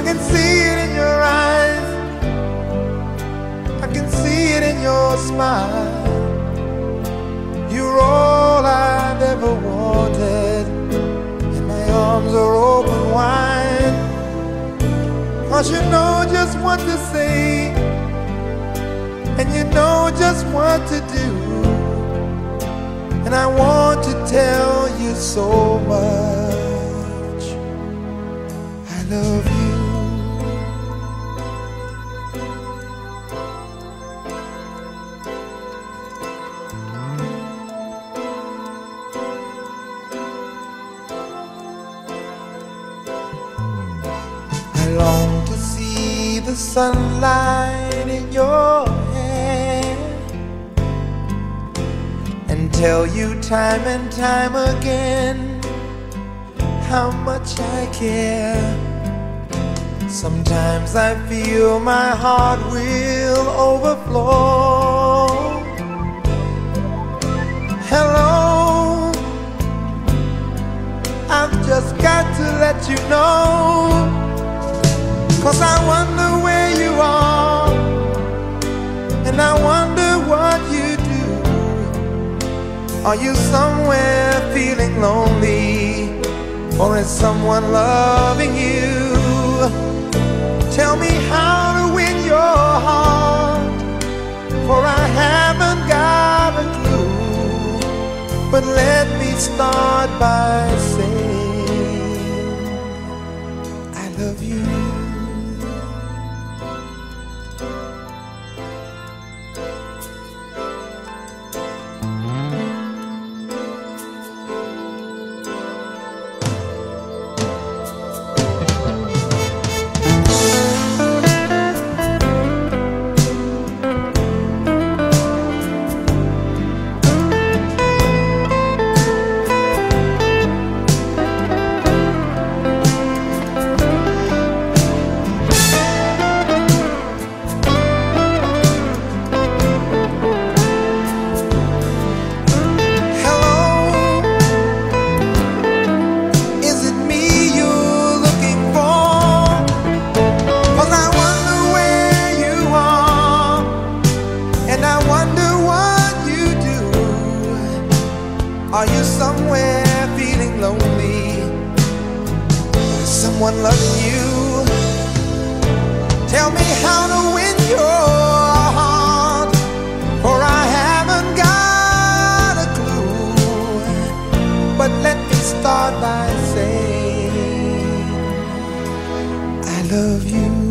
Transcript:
I can see it in your eyes, I can see it in your smile. You're all I've ever wanted, and my arms are open wide. Cause you know just what to say, and you know just what to do. And I want to tell you so much. I love long to see the sunlight in your hair and tell you time and time again how much I care. Sometimes I feel my heart will overflow. Hello, I've just got to let you know. Cause I wonder where you are, and I wonder what you do. Are you somewhere feeling lonely, or is someone loving you? Tell me how to win your heart, for I haven't got a clue. But let me start by Are you somewhere feeling lonely? Is someone loving you? Tell me how to win your heart, for I haven't got a clue. But let me start by saying, I love you.